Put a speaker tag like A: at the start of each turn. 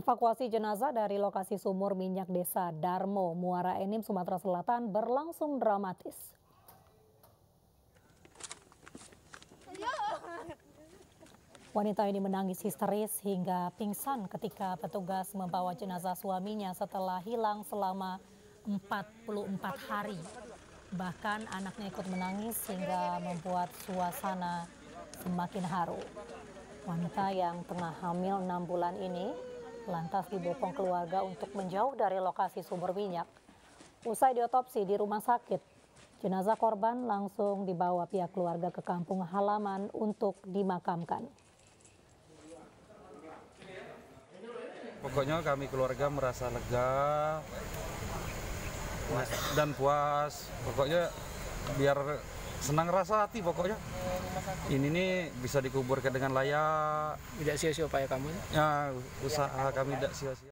A: Evakuasi jenazah dari lokasi sumur minyak desa Darmo, Muara Enim, Sumatera Selatan berlangsung dramatis. Wanita ini menangis histeris hingga pingsan ketika petugas membawa jenazah suaminya setelah hilang selama 44 hari. Bahkan anaknya ikut menangis hingga membuat suasana semakin haru. Wanita yang tengah hamil 6 bulan ini lantas dibopong keluarga untuk menjauh dari lokasi sumber minyak. Usai diotopsi di rumah sakit, jenazah korban langsung dibawa pihak keluarga ke kampung halaman untuk dimakamkan.
B: Pokoknya kami keluarga merasa lega dan puas. Pokoknya biar senang rasa hati pokoknya. Ini nih bisa dikuburkan dengan layak.
C: Tidak sia-sia upaya kamu?
B: Ya usaha kami tidak sia-sia.